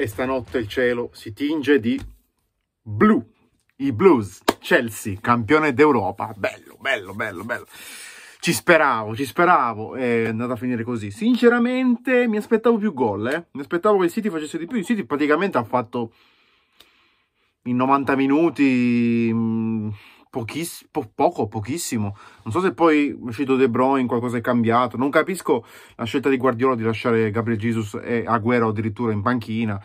e stanotte il cielo si tinge di blu. I Blues, Chelsea, campione d'Europa. Bello, bello, bello, bello. Ci speravo, ci speravo, è andata a finire così. Sinceramente mi aspettavo più gol, eh. Mi aspettavo che il City facesse di più. Il City praticamente ha fatto in 90 minuti mm, pochiss- po- poco, pochissimo. Non so se poi è uscito De Bruyne, qualcosa è cambiato. Non capisco la scelta di Guardiola di lasciare Gabriel Jesus e Agüero addirittura in panchina.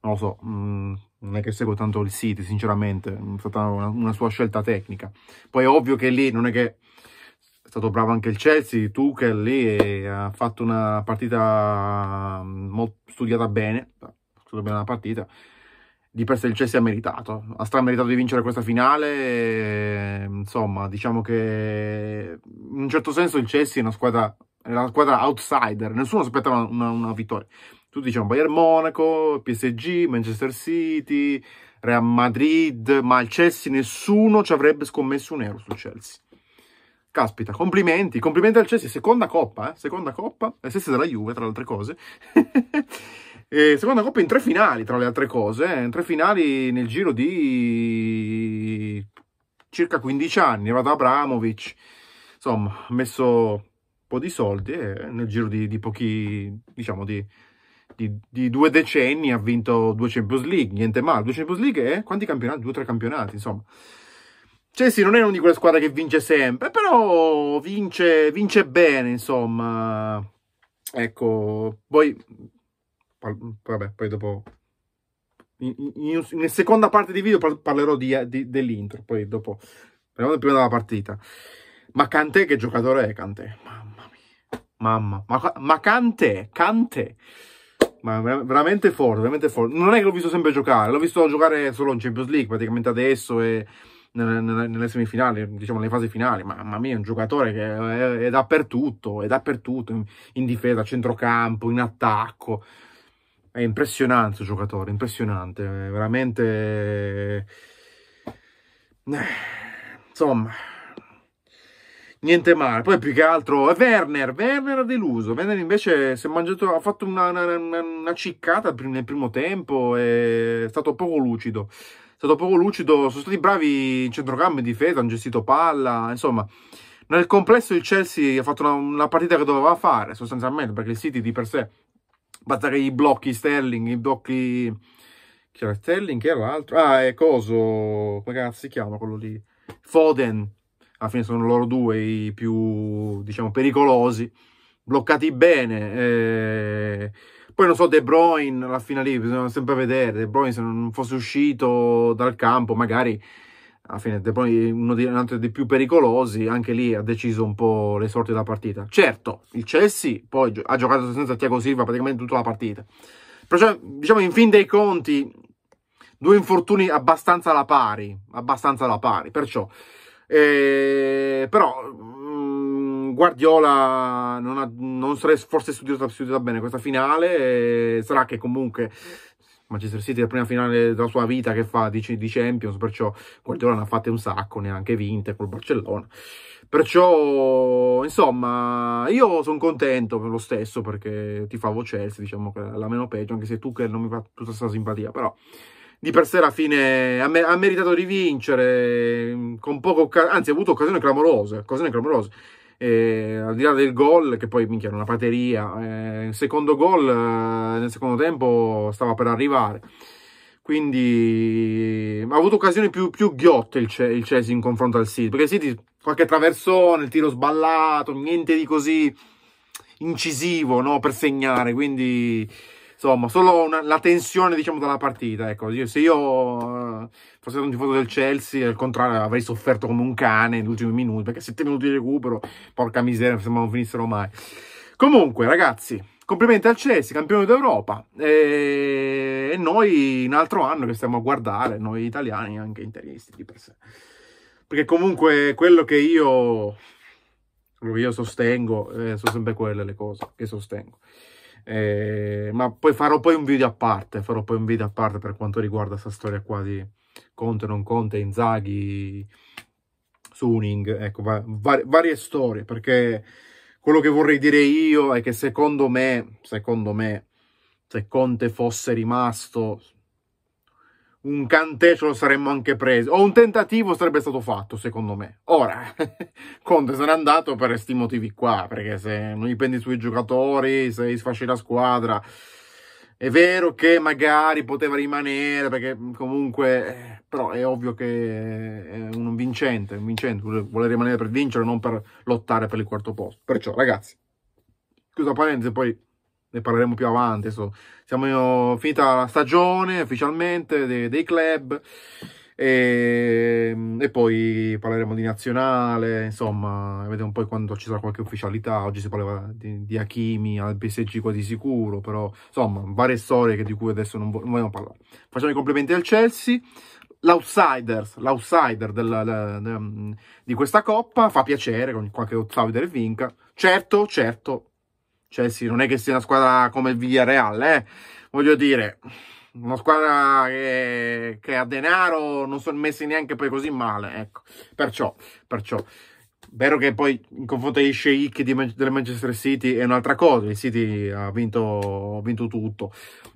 Non lo so, mh, mm, non è che seguo tanto il City, sinceramente. È stata una, una, sua scelta tecnica. Poi è ovvio che lì non è che è stato bravo anche il Chelsea, Tuchel lì ha fatto una partita mm, studiata bene, ha studiato bene la partita di per sé il Chelsea ha meritato, ha strameritato di vincere questa finale, e, insomma diciamo che in un certo senso il Chelsea è una squadra, è una squadra outsider, nessuno aspettava una, una vittoria, tutti dicevano Bayern Monaco, PSG, Manchester City, Real Madrid, ma il Chelsea nessuno ci avrebbe scommesso un euro sul Chelsea. Caspita, complimenti, complimenti al Chelsea, seconda coppa, eh? seconda coppa, la stessa della Juve tra le altre cose. E seconda coppa in tre finali, tra le altre cose, eh? in tre finali nel giro di circa 15 anni. È Abramovic, insomma, ha messo un po' di soldi e nel giro di, di pochi, diciamo, di, di, di, due decenni ha vinto due Champions League, niente male. Due Champions League e quanti campionati? Due o tre campionati, insomma. Chelsea non è una di quelle squadre che vince sempre, però vince, vince bene, insomma. Ecco, poi vabbè, poi dopo in, in, in, seconda parte di video parlerò di, di, dell'intro, poi dopo parliamo prima della partita. Ma Cantè che giocatore è Cantè? Mamma mia. Mamma, ma, ma Cantè, Cantè. Ma veramente forte, veramente forte. Non è che l'ho visto sempre giocare, l'ho visto giocare solo in Champions League, praticamente adesso e nelle, semifinali, diciamo nelle fasi finali. Mamma mia, è un giocatore che è, è dappertutto, è dappertutto, in, in difesa, centrocampo, in attacco è impressionante questo giocatore, impressionante, veramente... Eh, insomma, niente male. Poi più che altro è Werner, Werner ha deluso. Werner invece si è mangiato, ha fatto una, una, una ciccata nel primo tempo, è stato poco lucido. È stato poco lucido, sono stati bravi in centrocampo, in difesa, hanno gestito palla, insomma... Nel complesso il Chelsea ha fatto una, una partita che doveva fare, sostanzialmente, perché il City di per sé Basta che i blocchi Sterling, i blocchi... Chi era Sterling? Che era l'altro? Ah, è Coso... Come cazzo si chiama quello lì? Foden. Alla fine sono loro due i più, diciamo, pericolosi. Bloccati bene. Eh... Poi non so, De Bruyne, alla fine lì, bisogna sempre vedere. De Bruyne se non fosse uscito dal campo, magari alla fine Bruyne uno dei, uno dei più pericolosi, anche lì ha deciso un po' le sorti della partita. Certo, il Chelsea poi ha giocato senza Thiago Silva praticamente tutta la partita. Perciò, diciamo, in fin dei conti, due infortuni abbastanza alla pari, abbastanza alla pari, perciò... Eh, però mm, Guardiola non, ha, non forse studiata, studiata bene questa finale, sarà che comunque Manchester City è la prima finale della sua vita che fa di, di Champions, perciò Guardiola ne ha fatte un sacco, neanche vinte col Barcellona. Perciò, insomma, io sono contento lo stesso perché ti favo Chelsea, diciamo che la meno peggio, anche se tu che non mi fa tutta questa simpatia, però di per sé alla fine ha meritato di vincere, con poco, anzi ha avuto occasioni clamorose, occasioni clamorose eh, al di là del gol, che poi minchia era una prateria, eh, il secondo gol eh, nel secondo tempo stava per arrivare. Quindi ha avuto occasioni più, più ghiotte il, il Chelsea in confronto al City, perché il City qualche traversone, il tiro sballato, niente di così incisivo no, per segnare, quindi insomma, solo una, la tensione, diciamo, della partita. Ecco, io, se io uh, fossi un tifoso del Chelsea, al contrario, avrei sofferto come un cane negli ultimi minuti, perché sette minuti di recupero, porca miseria, sembra non finissero mai. Comunque, ragazzi, complimenti al Chelsea, campione d'Europa. E, e noi, in altro anno che stiamo a guardare, noi italiani, anche interisti di per sé. Perché comunque quello che io, quello che io sostengo, eh, sono sempre quelle le cose che sostengo. Eh, ma poi farò poi un video a parte, farò poi un video a parte per quanto riguarda questa storia qua di Conte, non Conte, Inzaghi, Suning, ecco, va, var varie storie, perché quello che vorrei dire io è che secondo me, secondo me, se Conte fosse rimasto, un cantè ce lo saremmo anche preso, o un tentativo sarebbe stato fatto, secondo me. Ora, Conte se n'è andato per questi motivi qua, perché se non dipendi sui giocatori, se sfasci la squadra, è vero che magari poteva rimanere, perché comunque, però è ovvio che è un vincente, un vincente, vuole rimanere per vincere, non per lottare per il quarto posto. Perciò, ragazzi, chiusa parentesi, poi ne parleremo più avanti. So. Siamo finita la stagione ufficialmente dei, dei club e, e, poi parleremo di nazionale, insomma, vedete un po' quando ci sarà qualche ufficialità. Oggi si parlava di, di Hakimi al PSG quasi sicuro, però insomma, varie storie di cui adesso non, non vogliamo parlare. Facciamo i complimenti al Chelsea. L'outsider, l'outsider di questa coppa fa piacere con qualche outsider vinca. Certo, certo, Chelsea non è che sia una squadra come il Villarreal, eh? voglio dire, una squadra che, che a denaro non sono messi neanche poi così male, ecco, perciò, perciò. Vero che poi in confronto ai sceicchi del Manchester City è un'altra cosa, il City ha vinto, ha vinto tutto,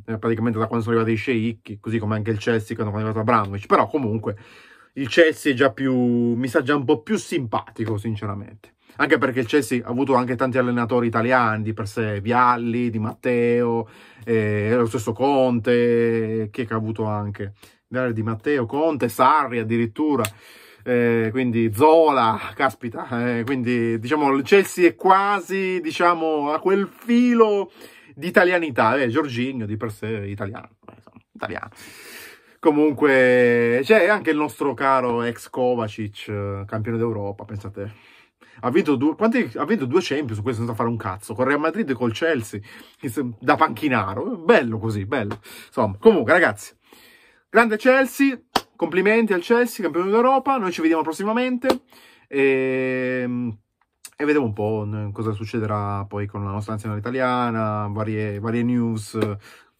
eh, praticamente da quando sono arrivati i sceicchi, così come anche il Chelsea quando è arrivato Abramovic, però comunque il Chelsea è già più, mi sa già un po' più simpatico sinceramente anche perché il Chelsea ha avuto anche tanti allenatori italiani, di per sé Vialli, Di Matteo, eh, lo stesso Conte, che ha avuto anche Di Matteo, Conte, Sarri addirittura, eh, quindi Zola, caspita, eh, quindi diciamo il Chelsea è quasi, diciamo, a quel filo di italianità, eh, Giorginio di per sé italiano, insomma, italiano. Comunque c'è anche il nostro caro ex Kovacic, eh, campione d'Europa, pensate. Ha vinto due, quanti, ha vinto due Champions, questo senza fare un cazzo, con Real Madrid e col Chelsea, da panchinaro, bello così, bello. Insomma, comunque ragazzi, grande Chelsea, complimenti al Chelsea, campione d'Europa, noi ci vediamo prossimamente. E, e vediamo un po' cosa succederà poi con la nostra nazionale italiana, varie, varie news,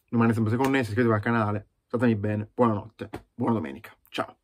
rimanete sempre connessi, iscrivetevi al canale, statemi bene, buonanotte, buona domenica, ciao.